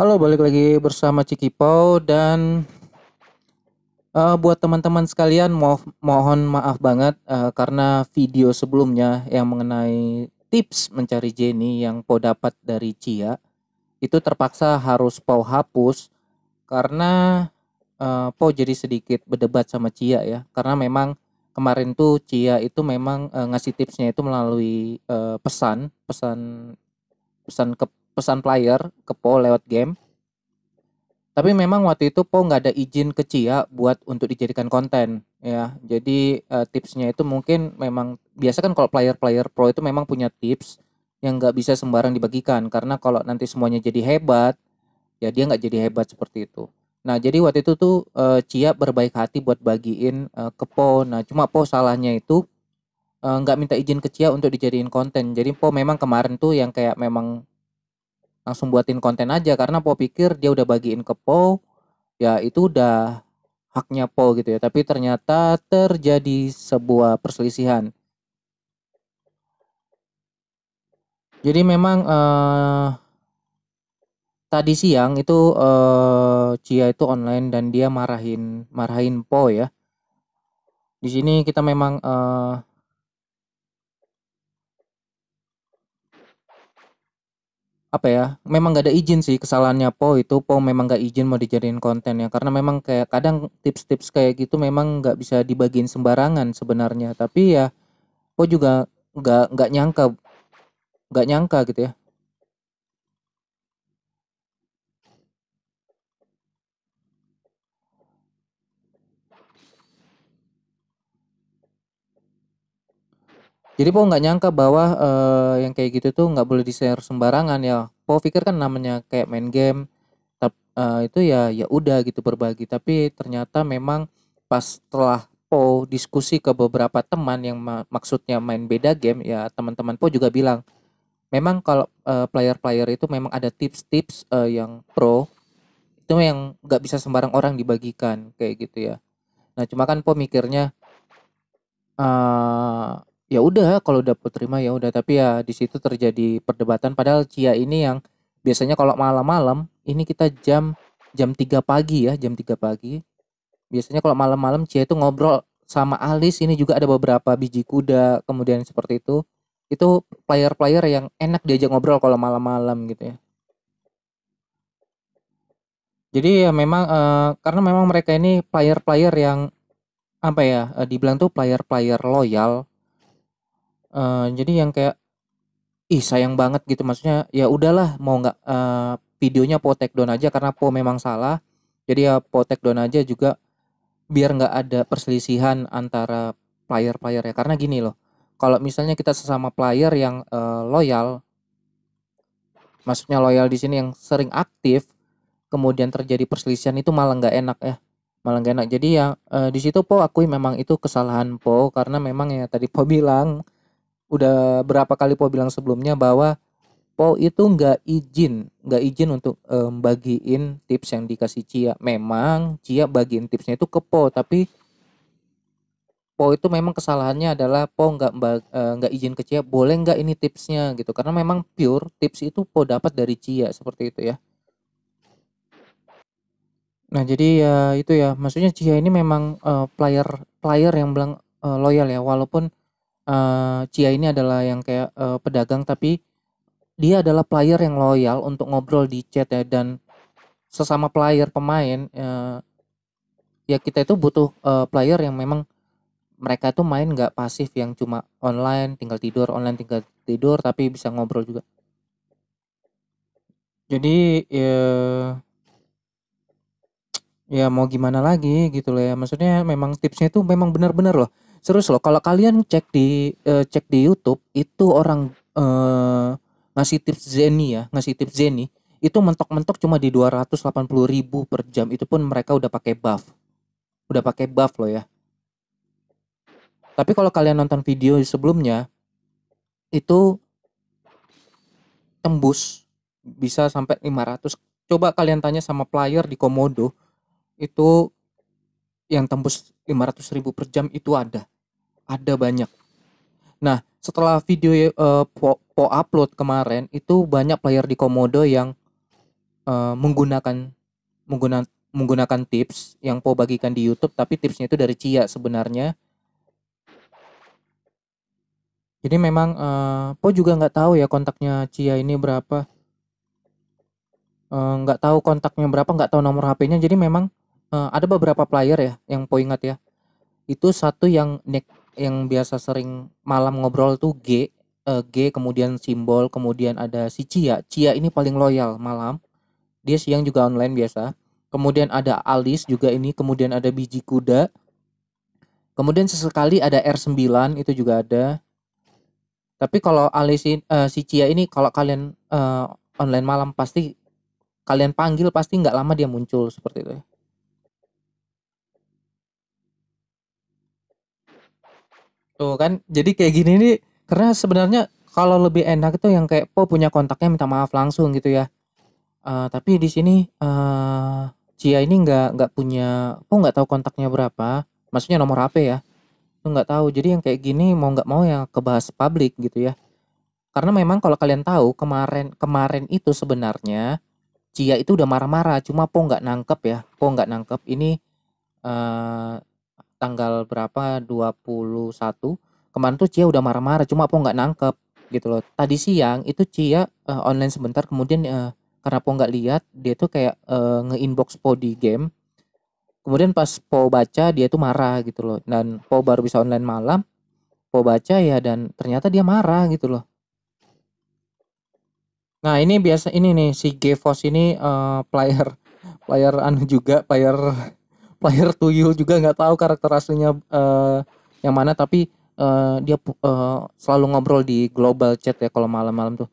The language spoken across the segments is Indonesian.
Halo, balik lagi bersama Cikipau dan uh, buat teman-teman sekalian mo mohon maaf banget uh, karena video sebelumnya yang mengenai tips mencari Jenny yang Po dapat dari Cia itu terpaksa harus Po hapus karena uh, Po jadi sedikit berdebat sama Cia ya. Karena memang kemarin tuh Cia itu memang uh, ngasih tipsnya itu melalui uh, pesan pesan pesan ke pesan player ke Po lewat game tapi memang waktu itu Po nggak ada izin ke Cia buat untuk dijadikan konten ya. Jadi uh, tipsnya itu mungkin memang biasa kan kalau player-player pro itu memang punya tips yang nggak bisa sembarang dibagikan karena kalau nanti semuanya jadi hebat ya dia nggak jadi hebat seperti itu. Nah jadi waktu itu tuh uh, Cia berbaik hati buat bagiin uh, ke Po. Nah cuma Po salahnya itu nggak minta izin ke Cia untuk dijadiin konten. Jadi Po memang kemarin tuh yang kayak memang langsung buatin konten aja karena Po pikir dia udah bagiin ke Po ya itu udah haknya Po gitu ya. Tapi ternyata terjadi sebuah perselisihan. Jadi memang uh, tadi siang itu uh, Cia itu online dan dia marahin marahin Po ya. Di sini kita memang uh, apa ya memang gak ada izin sih kesalahannya Po itu. Po memang gak izin mau dijadiin konten ya karena memang kayak kadang tips-tips kayak gitu memang nggak bisa dibagiin sembarangan sebenarnya. Tapi ya Po juga nggak nggak nyangka nggak nyangka gitu ya Jadi Po nggak nyangka bahwa uh, yang kayak gitu tuh nggak boleh di-share sembarangan ya. Po pikir kan namanya kayak main game, uh, itu ya ya udah gitu berbagi. Tapi ternyata memang pas setelah Po diskusi ke beberapa teman yang ma maksudnya main beda game ya teman-teman Po juga bilang memang kalau uh, player-player itu memang ada tips-tips uh, yang pro itu yang nggak bisa sembarang orang dibagikan kayak gitu ya. Nah cuma kan Po mikirnya uh, ya udah kalau udah terima ya udah. Tapi ya di situ terjadi perdebatan padahal Cia ini yang biasanya kalau malam-malam ini kita jam jam 3 pagi ya jam 3 pagi. Biasanya kalau malam-malam Cia itu ngobrol sama Alis ini juga ada beberapa biji kuda kemudian seperti itu. Itu player-player yang enak diajak ngobrol kalau malam-malam gitu ya. Jadi ya memang uh, karena memang mereka ini player-player yang apa ya uh, dibilang tuh player-player loyal uh, jadi yang kayak ih sayang banget gitu. Maksudnya ya udahlah mau nggak uh, videonya po take down aja karena po memang salah. Jadi ya po take down aja juga biar nggak ada perselisihan antara player-player ya. Karena gini loh kalau misalnya kita sesama player yang uh, loyal maksudnya loyal di sini yang sering aktif kemudian terjadi perselisihan itu malah nggak enak ya. Malah gak enak. Jadi ya uh, di situ po akui memang itu kesalahan po karena memang ya tadi po bilang udah berapa kali Po bilang sebelumnya bahwa Po itu nggak izin, nggak izin untuk um, bagiin tips yang dikasih Cia. Memang Cia bagiin tipsnya itu ke Po, tapi Po itu memang kesalahannya adalah Po nggak nggak uh, izin ke Cia, boleh nggak ini tipsnya gitu. Karena memang pure tips itu Po dapat dari Cia seperti itu ya. Nah jadi ya itu ya, maksudnya Cia ini memang uh, player player yang bilang uh, loyal ya, walaupun uh, Cia ini adalah yang kayak uh, pedagang tapi dia adalah player yang loyal untuk ngobrol di chat ya dan sesama player pemain uh, ya kita itu butuh uh, player yang memang mereka itu main nggak pasif yang cuma online tinggal tidur online tinggal tidur tapi bisa ngobrol juga. Jadi ya ya mau gimana lagi gitu loh ya. Maksudnya memang tipsnya itu memang benar-benar loh Serius loh, kalau kalian cek di uh, cek di YouTube itu orang uh, ngasih tips Zeni ya, ngasih tips Zeni itu mentok-mentok cuma di 280 ribu per jam. Itu pun mereka udah pakai buff. Udah pakai buff loh ya. Tapi kalau kalian nonton video sebelumnya itu tembus. Bisa sampai 500 coba kalian tanya sama player di Komodo itu yang tembus 500 ribu per jam itu ada. Ada banyak. Nah setelah video uh, po, po upload kemarin itu banyak player di komodo yang uh, menggunakan menggunakan menggunakan tips yang Po bagikan di YouTube tapi tipsnya itu dari Cia sebenarnya. Jadi memang uh, Po juga nggak tahu ya kontaknya Cia ini berapa. Nggak uh, tahu kontaknya berapa nggak tahu nomor HP-nya jadi memang uh, ada beberapa player ya yang Po ingat ya itu satu yang nek yang biasa sering malam ngobrol tuh G uh, G kemudian simbol kemudian ada si Cia Cia ini paling loyal malam dia siang juga online biasa kemudian ada alis juga ini, kemudian ada biji kuda. Kemudian sesekali ada R9 itu juga ada. Tapi kalau alis uh, si Cia ini kalau kalian uh, online malam pasti kalian panggil pasti nggak lama dia muncul seperti itu. Tuh kan, jadi kayak gini nih karena sebenarnya kalau lebih enak itu yang kayak Po punya kontaknya minta maaf langsung gitu ya. Uh, tapi di sini uh, Cia ini nggak nggak punya aku nggak tahu kontaknya berapa. Maksudnya nomor HP ya. Itu nggak tahu. Jadi yang kayak gini mau nggak mau yang kebahas publik gitu ya. Karena memang kalau kalian tahu kemarin kemarin itu sebenarnya Cia itu udah marah-marah. Cuma Po nggak nangkep ya. Po nggak nangkep. Ini uh, tanggal berapa? 21 kemarin tuh Cia udah marah-marah cuma Po nggak nangkep gitu loh. Tadi siang itu Cia uh, online sebentar kemudian uh, karena Po nggak lihat dia tuh kayak uh, nge-inbox Po di game. Kemudian pas Po baca dia tuh marah gitu loh. Dan Po baru bisa online malam Po baca ya dan ternyata dia marah gitu loh. Nah ini biasa ini nih si Gevos ini uh, player player anu juga player player tuyul juga nggak tahu karakter aslinya uh, yang mana tapi uh, dia uh, selalu ngobrol di global chat ya kalau malam-malam tuh.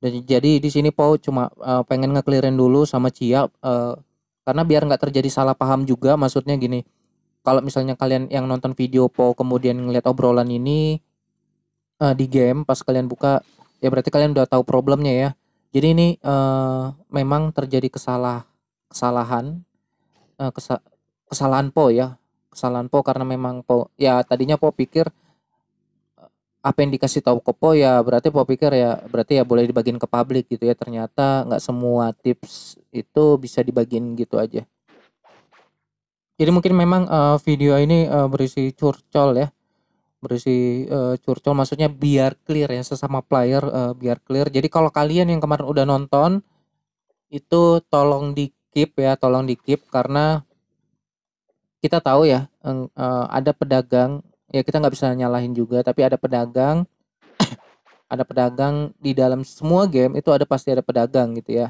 Dan jadi di sini Pau cuma uh, pengen ngeklirin dulu sama Cia uh, karena biar nggak terjadi salah paham juga maksudnya gini kalau misalnya kalian yang nonton video Pau kemudian ngeliat obrolan ini uh, di game pas kalian buka ya berarti kalian udah tahu problemnya ya. Jadi ini uh, memang terjadi kesalah kesalahan uh, kesa kesalahan Po ya. Kesalahan Po karena memang Po ya tadinya Po pikir apa yang dikasih tahu Kopo ya berarti Po pikir ya berarti ya boleh dibagiin ke publik gitu ya. Ternyata nggak semua tips itu bisa dibagiin gitu aja. Jadi mungkin memang uh, video ini uh, berisi curcol ya. Berisi uh, curcol maksudnya biar clear ya sesama player uh, biar clear. Jadi kalau kalian yang kemarin udah nonton itu tolong di keep ya tolong di keep karena kita tahu ya uh, ada pedagang ya kita nggak bisa nyalahin juga tapi ada pedagang ada pedagang di dalam semua game itu ada pasti ada pedagang gitu ya.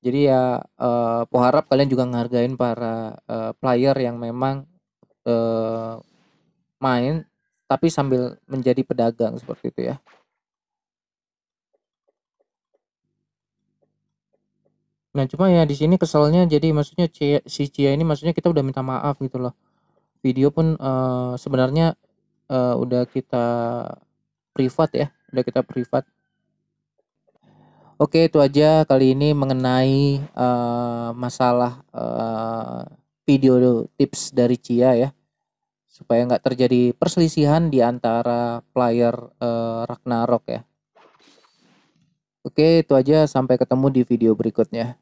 Jadi ya uh, po harap kalian juga ngehargain para uh, player yang memang uh, main tapi sambil menjadi pedagang seperti itu ya Nah cuma ya di sini keselnya jadi maksudnya si Cia ini maksudnya kita udah minta maaf gitu loh video pun uh, sebenarnya uh, udah kita privat ya, udah kita privat. Oke, itu aja kali ini mengenai uh, masalah uh, video tips dari Cia ya. Supaya nggak terjadi perselisihan di antara player uh, Ragnarok ya. Oke, itu aja sampai ketemu di video berikutnya.